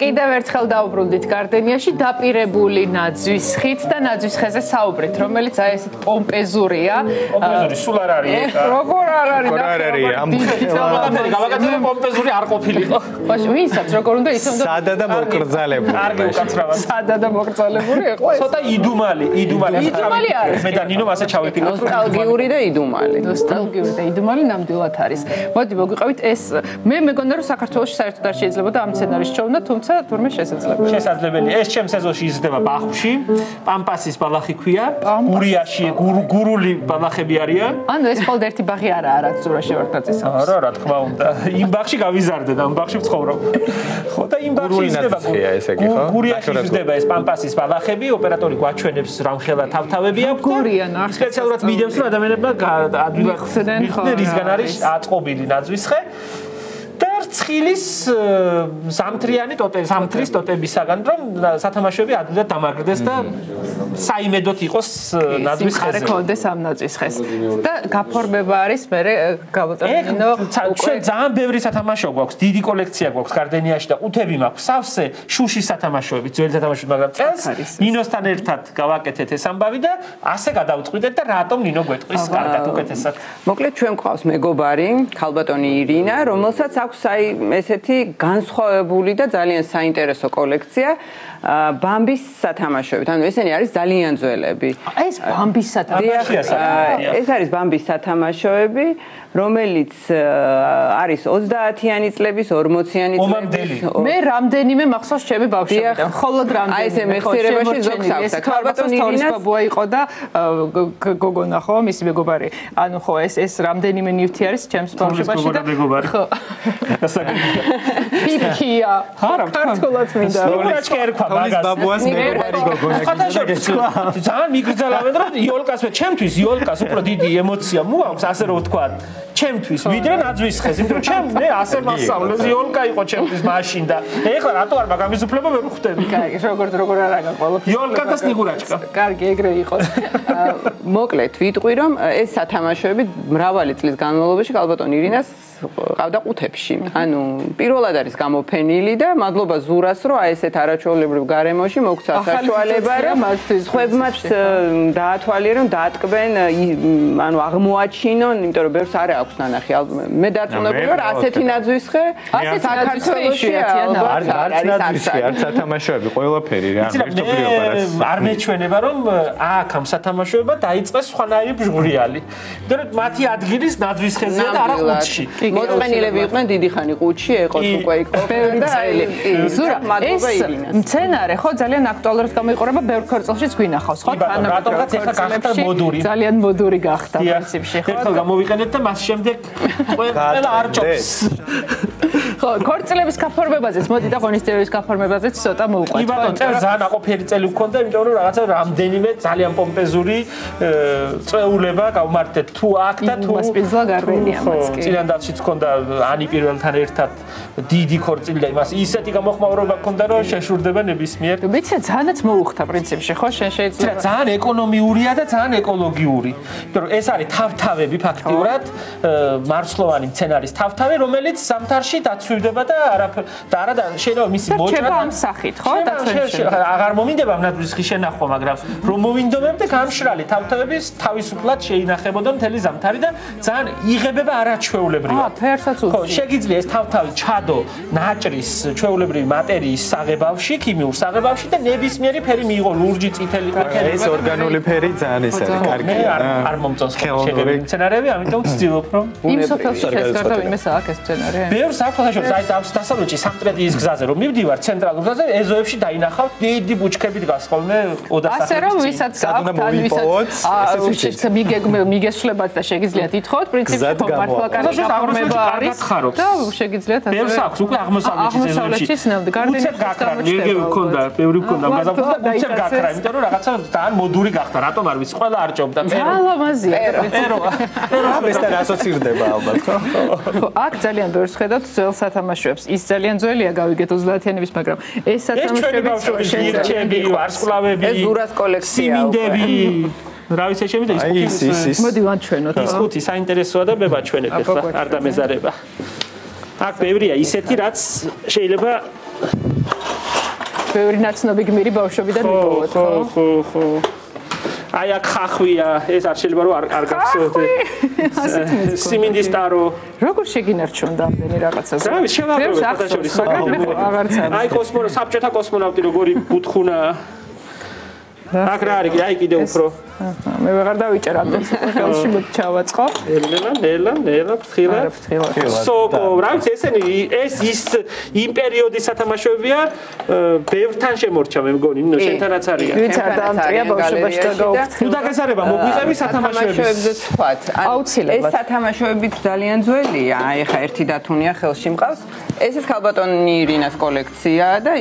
კიდევ ერთხელ დაუბრუნდით გარდენიაში დაპირებული ნაძვის ხით და ნაძვის ხეზე საუბრით, რომელიც აი ესეთ პომპეზურია. პომპეზური სულ არ არის. როგორ არ არის? როგორ არ არის? ამ გავაკეთე პომპეზური არ ყოფილიყო. ბაში, ვისაც როგორ უნდა ისე უნდა სადა და მოკრძალებული. კარგი უკაცრავად. სადა და მოკრძალებული იყო ეს. ცოტა იდუმალი, იდუმალი. იდუმალი არის. მე და ნინო ასე ჩავიფიქრე. ნოსტალგიური და იდუმალი. ნოსტალგიური და იდუმალი ნამდვილად არის. მოდი მოგვიყევით ეს მე მეგონა რომ საქართველოს საერთოდ არ შეიძლება და ამ სცენარის ჩოვნა, თუმცა თურმე შესაძლებელია. შესაძლებელი. ეს ჩემს ეზოში იზრდება ბახში, პამპასის ბალახი ქვია, გურიაში გურული ბალახები არიან. ანუ ეს მხოლოდ ერთი ბაღი არაა, რაც ზურაში ვარ დაწესავს. არა, რა თქმა უნდა. იმ ბაღში გავიზარდე და ამ ბაღში ვცხოვრობ. ხო და იმ ბაღში იზრდება გურიაში იზრდება ეს პამპასის ბალახები, ოპერატორი გვაჩვენებს რამხელა თავთავები აქვს. გურიან ახლა სპეციალურად მიდემს რომ ადამიანებმა ადვილად ხსნენ ხო. რისგან არის აწყობილი ნაძვის ხე. ცხილის სამთრიანი ტოტე სამთრის ტოტებისაგან რომ სათამაშოები ადვილად დამაგრდეს და საიმედოთ იყოს ნაძვის ხეზე. ეს კონდეს ამ ნაძვის ხეს. და გაფორმება არის მე გავაწევინო უკვე ძალიან ბევრი სათამაშო გვაქვს, დიდი კოლექცია გვაქვს გარდენიაში და ყუთები მაქვს. სავსე შუში სათამაშოები, ძველი სათამაშოები, მაგრამ წელს ნინოსთან ერთად გავაკეთეთ ეს ამბავი და ასე გადავწყვიტეთ და რატომ ნინო გვეტყვის კარგად უკეთესად. მოკლედ ჩვენ გვყავს მეგობარი, ქალბატონი ირინა, რომელსაც აქვს აი ესეთი განსხვავებული და ძალიან საინტერესო კოლექცია ბამბის სათამაშოებით. ანუ ესენი არის ძალიან ძველები. ეს ბამბის სათამაშოები. ეს არის ბამბის სათამაშოები. რომელიც არის 30-იანი წლების, 40-იანი წლების. მე რამდენიმე მახსოვს ჩემი ბავშვობიდან. ხოლოდ რამდენიმე. აი ესე მეხსიერებაში ზოგს აქვს. ქალბატონი ირინას ბაბუა იყო და გოგონა ხო, მისი მეგობარი. ანუ ხო, ეს ეს რამდენიმე ნივთი არის ჩემს ბავშვობაში და ხო. პიპია. არა, ქართულად მინდა. ნიკურაჩკი ერქვა მაგას. ბაბუას მეგობარი გოგონა. ძალიან მიგრძალავენ რომ იოლკას მე ჩემთვის იოლკას უფრო დიდი ემოცია მოაქვს ასე რომ ვთქვა. ჩემთვის ვიდრე ნაძვის ხეს, იმიტომ რომ ჩემ მე ასე მასწავლე ზიოლკა იყო ჩემთვის მაშინ და ეხლა რატო არ მაგ ამის უფლება მე ხვდები. კარგი, როგორ როგორ არ აგა ყოველთვის. იოლკა და სნიგურაჩკა. კარგი, ეგრე იყო. მოკლედ, ვიტყვი რომ ეს სათამაშოები მრავალი წლის განმავლობაში ალბათონ ირინას ყავდა ყუთებში. ანუ პირველად არის გამოფენილი და მადლობა ზურას, რომ აი ესეთ არაჩვეულებრივ გარემოში მოგცა საშუალება რომ ხვებმაც დაათვალიერონ, დაატკბენ, ანუ აღმოაჩინონ, იმიტომ რომ ბევრს არ აქვს ნანახი. მე დარწმუნებული ვარ, ასეთი ნაძვისხე, ასეთ საქართველოში არის არც ნაძვისხე, არც სათამაშოები, ყველაფერი რა, ერთობლიობა რაც არ მეჩვენება რომ აქ ამ სათამაშოება დაიწყეს სხვანაირი ბჟღურიალი. იმიტომ რომ მათი ადგილის ნაძვისხეზეა და არა ყუთში. მოწყენილები იყვნენ დიდი ხანი ყუთში, ეყოთ უკვე იყო ბევრი წელი. ზურა, ეს მცენარე ხო ძალიან აქტუალურად გამოიყურება ბევრ ქორწილშიც გვინახავს, ხო? თანამედროვე ქორწილებში ძალიან მოდური გახდა პრინციპში, ხო? ერთხელ გამოვიყენეთ და მას შემდეგ ყველა არ ჭობს. ხო, ქორწილების გაფორმებაზეც, მოდი და ღონისძიებების გაფორმებაზეც ცოტა მოვყვეთ. კი ბატონო, წერ ძალიან აყოფიერი წელი ვქონდა, იმიტომ რომ რაღაცა რამდენიმე ძალიან პომპეზური წვეულება გავმართეთ თუ აქ და თუ მასპინძლა გარბენია მას კი. წინანდაცშიც ქონდა ანი პირველთან ერთად დიდი ქორწილი და იმას ისეთი გამოხმაურება ქონდა, რომ შეშურდება ნებისმიერ. ვიცი, ძალიანაც მოუხდა პრინციპში, ხო, შენ შეიძლება ძალიან ეკონომიურია და ძალიან ეკოლოგიური. იმიტომ რომ ეს არის თავთავები ფაქტიურად მარცლოვანი მცენარის თავთავი, რომელიც სამთარში დაცვივდება და არაფერ და არა და შეიძლება მისი მოჭრა ამ სახით, ხო? დაცვივდება. აღარ მომინდება ნაძვის ხი შენახვა, მაგრამ რომ მოვინდომებ და გამშრალი თავთავების თავისუფლად შეინახებოდა მთელი ზამთარი და ძალიან იღებება არაჩვეულებრივად. აა, ფერსაც უცი. ხო, შეგიძლია ეს თავთავი ჩადო ნაჭრის ჩვეულებრივი მატერიის საღებავში, ქიმიურ საღებავში და ნებისმიერი ფერი მიიღო ლურჯი, წითელი ფერი. ეს ორგანული ფერი ძალიან ის არის, კარგი. არ არ მომწონს ხელოვნური მცენარეები, ამიტომ ვცდილობ რომ იმ სოფელში შესკარდა ვინმე აქვს ეს მცენარე. ბევრს აქვს ხაშობს აი დავს დასავლეთში სამტრედიის გზაზე რომ მივდივარ ცენტრალურ გზაზე ეზოებში დაინახავ დიდი ბუჩქები დგას ხოლმე ოდასახელში. ასე რომ ვისაც აქვს ან ვისაც აა მიგესვლებათ და შეგიძლიათ ითხოვოთ პრინციპში ხო მართლა კარგი გაფორმება არის და შეგიძლიათ ასე ბევრს აქვს უკვე აღმოსავლეთის ეზოებში გარდენებს გამორჩება. მქონდა, ბევრი მქონდა გაზაფხულს და უცებ გაქრა, იმიტომ რომ რაღაცა ძალიან მოდური გახდა, რატომ არ ვიცი, ყველა არ ჭობდა. ალამაზია პერო. პერო. ამასთან ასოცირდება ალბათ, ხო? ხო, აქ ძალიან ბევრს ხედავთ ძველ სათამაშოებს. ის ძალიან ძველია, გავიგეთ 30-იანების, მაგრამ ეს სათამაშოები შეიძლება ვარსკვლავები, ეს ზურას კოლექცია. სიმინდები. რა ვიცი შემიძლია ის ხუთი მოდი ვანჩვენოთ ის ხუთი საინტერესოა და მე ვაჩვენებ ახლა არ დამეზარება აქ ბევრია ისეთი რაც შეიძლება ბევრი ნაცნობი გმირი ბავშვობიდან მიპოვოთ ხო ხო ხო აი აქ ხახვია ეს არ შეიძლება რომ არ არ გახსოვდე სიმინდის ტარო როგორ შეგინარჩუნდა ამდენი რაღაცაზე რა შევაყრე ფოტოშოპის მაგრამ აი კოსმონავტი საბჭოთა კოსმონავტი როგორი ბუთხუნა აქ რა არის? აი კიდე უფრო. მე ვეღარ დავიჭერ ამდენს ხელში მოდი ჩავაწყო ნელა ნელა ნელა ფრთხილა სოკო რა ვიცი ესენი ეს ის იმ პერიოდის სათამაშოებია ბევრთან შემორჩა მე მგონი ნუ შენთანაც არის ვინც არ დაამწია ბავშვობაში და გაუხსნა თუ დაგესარება მოგვიწევი სათამაშოებზე თქვათ აუცილებლად ეს სათამაშოები ძალიან ძველია აი ხა ერთი დათუნია ხელში მყავს. ეს ის ქალბატონი ირინას კოლექცია და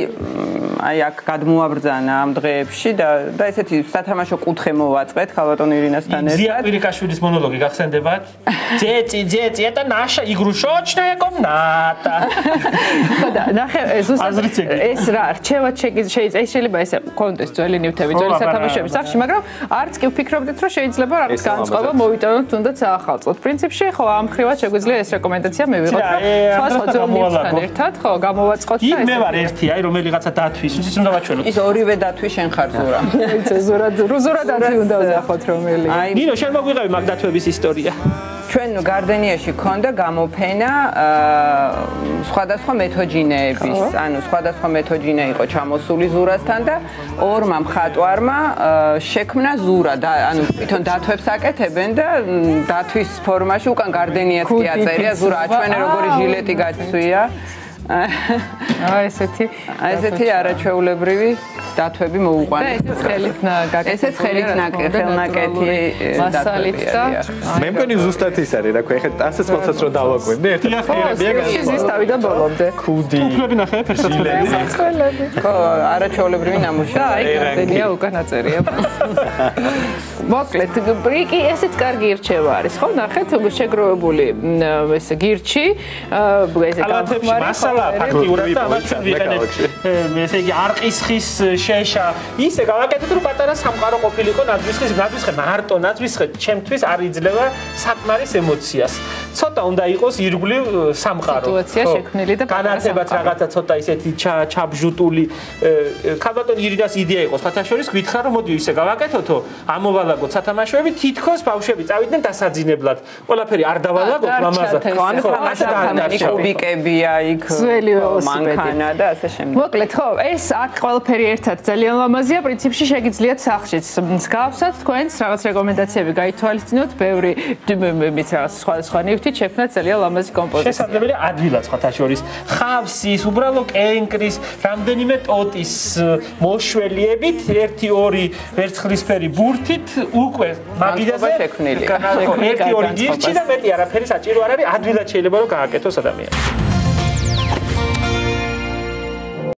აი აქ გადმოაბრძანა ამ დღეებში და და ესეთი სათამაშო კუთხე მოვაწყეთ ქალბატონ ირინასთან ერთად. ზია პირიკაშვილის მონოლოგი გახსენდებათ? ძეწი, ძეწი, ეტა ნაშა იგრუშოჩნა ეკომნატა. ხოდა, ნახე, ზუსტად ეს რა, რჩევად შეიძლება ეს შეიძლება ესე კონტეს ძველი ნივთები, ძველი სათამაშოების სახში, მაგრამ არც კი ვფიქრობდით, რომ შეიძლება რაღაც განწყობა მოვიტანოთ თუნდაც ახალწოდ. პრინციპში ხო ამ ხრივად შეგვიძლია ეს რეკომენდაცია მივიღოთ, რომ სხვა ძველ ნივთთან ერთად ხო გამოვაწყოთ და ეს მე ვარ ერთი, აი რომელიღაცა დათვის, ის უნდა ვაჩვენოთ. ის ორივე დათვის შენ ხარ ზურა. იცი ზურა ზურა დათვი უნდა ვზახოთ რომელი. ნინო შენ მოგვიღები მაგ დათვების ისტორია. ჩვენ გარდენიაში ქონდა გამოფენა სხვადასხვა მეთოჯინეების, ანუ სხვადასხვა მეთოჯინე იყო ჩამოსული ზურასთან და ორმა მხატვარმა შექმნა ზურა და ანუ თვითონ დათვებს აკეთებენ და დათვის ფორმაში უკან გარდენიაც კი აწერია ზურა აჩვენე როგორი ჟილეტი გაცვია. აი ესეთი აი ესეთი არაჩვეულებრივი დათვები მოუყვანე. ესეც ხელით ნაკეთი. ესეც ხელით ნაკეთი, ხელნაკეთი მასალით და მე მგონი ზუსტად ის არის, რა ქვია, ეხლა ტანსის მოцаც რო დავაკვირდე, ერთი ხერებია გასა. ის თავიდან ბოლომდე. კუდი. უფლები ნახე, ფერსატები. ხო, არაჩვეულებრივი ნამუშევარი. აი, განდენია უკან აწერია. მოკლედ, ბრიკი ესეც კარგი ირჩევა არის, ხო? ნახეთ, შეგროვებული ეს გირჩი, ესე გამხმარი მასალა ფაქტიურად და ამას ვიყენებ. ესე იგი არყისხის შეშა ისე გავაკეთეთ რომ პატარა სამყარო ყოფილიყო ნაძვისხის ნაძვისხე მარტო ნაძვისხე ჩემთვის არ იძლევა საკმარის ემოციას ცოტა უნდა იყოს ირგვლივ სამყარო. სიტუაცია შექმნილი და განათებაც რაღაცა ცოტა ისეთი ჩაბჟუტული ქალბატონ ირინას იდეა იყო სათაშორის გითხრა რომ მოდი ისე გავაკეთოთო ამოვალაგოთ სათამაშოები თითქოს ბავშვები წავიდნენ დასაძინებლად. ყველაფერი არ დავალაგოთ მამაზა ხო ასე და კუბიკებია იქ მანქანა და ასე შემდეგ. მოკლედ ხო ეს აქ ყველაფერი ერთად ძალიან ლამაზია. პრინციპში შეგიძლიათ სახშიც მსგავსად თქვენს რაღაც რეკომენდაციები გაითვალისწინოთ ბევრი მის რაღაც სხვა სხვა ნივთით შექმნათ ძალიან ლამაზი კომპოზიცია. შესაძლებელია ადვილად სხვათა შორის ხავსის უბრალო კენკრის რამდენიმე ტოტის მოშველიებით 1-2 ვერცხლისფერი ბურთით უკვე მაგიდაზე შექმნილი 1-2 გირჩი და მეტი არაფერი საჭირო არ არის. ადვილად შეიძლება რომ გააკეთოს ადამიანს